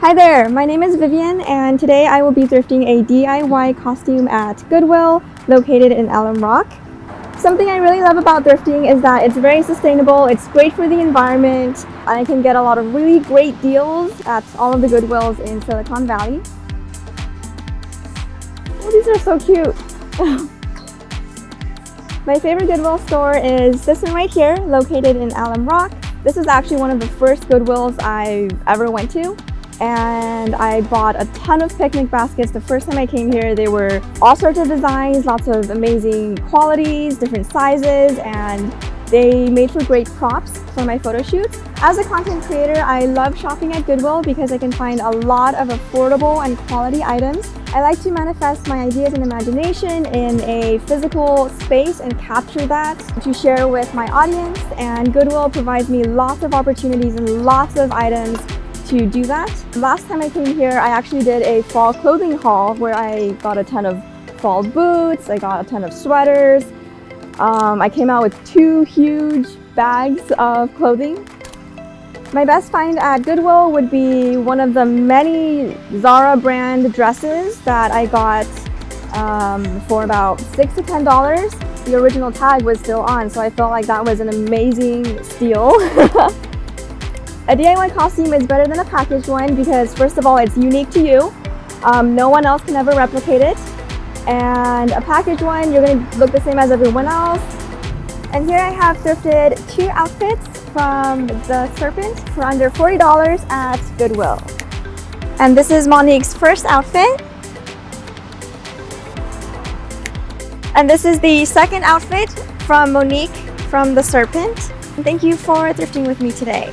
Hi there, my name is Vivian and today I will be thrifting a DIY costume at Goodwill located in Alum Rock. Something I really love about thrifting is that it's very sustainable, it's great for the environment, and I can get a lot of really great deals at all of the Goodwills in Silicon Valley. Oh, these are so cute! My favorite Goodwill store is this one right here, located in Alum Rock. This is actually one of the first Goodwills I ever went to and I bought a ton of picnic baskets. The first time I came here, they were all sorts of designs, lots of amazing qualities, different sizes, and they made for great props for my photo shoots. As a content creator, I love shopping at Goodwill because I can find a lot of affordable and quality items. I like to manifest my ideas and imagination in a physical space and capture that to share with my audience and Goodwill provides me lots of opportunities and lots of items to do that. Last time I came here, I actually did a fall clothing haul where I got a ton of fall boots, I got a ton of sweaters. Um, I came out with two huge bags of clothing. My best find at Goodwill would be one of the many Zara brand dresses that I got um, for about six to ten dollars. The original tag was still on, so I felt like that was an amazing steal. A DIY costume is better than a packaged one because first of all, it's unique to you. Um, no one else can ever replicate it. And a packaged one, you're gonna look the same as everyone else. And here I have thrifted two outfits from The Serpent for under $40 at Goodwill. And this is Monique's first outfit. And this is the second outfit from Monique from The Serpent. Thank you for thrifting with me today.